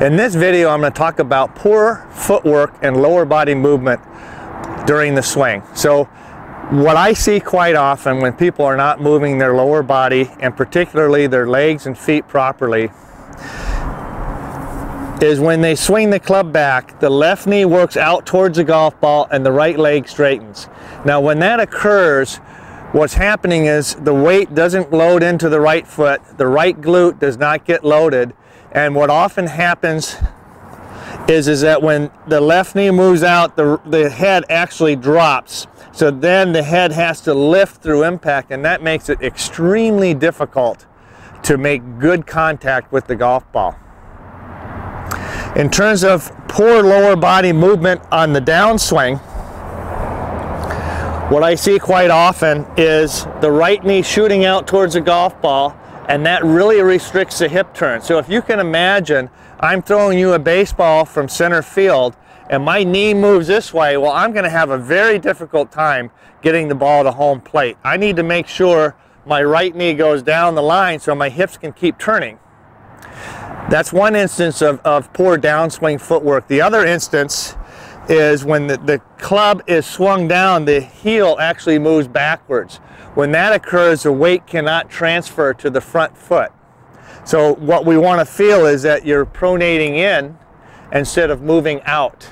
In this video, I'm going to talk about poor footwork and lower body movement during the swing. So what I see quite often when people are not moving their lower body and particularly their legs and feet properly is when they swing the club back, the left knee works out towards the golf ball and the right leg straightens. Now when that occurs, what's happening is the weight doesn't load into the right foot, the right glute does not get loaded, and what often happens is, is that when the left knee moves out, the, the head actually drops. So then the head has to lift through impact, and that makes it extremely difficult to make good contact with the golf ball. In terms of poor lower body movement on the downswing, what I see quite often is the right knee shooting out towards the golf ball and that really restricts the hip turn. So if you can imagine, I'm throwing you a baseball from center field and my knee moves this way, well, I'm gonna have a very difficult time getting the ball to home plate. I need to make sure my right knee goes down the line so my hips can keep turning. That's one instance of, of poor downswing footwork. The other instance is when the, the club is swung down, the heel actually moves backwards. When that occurs, the weight cannot transfer to the front foot. So what we want to feel is that you're pronating in instead of moving out.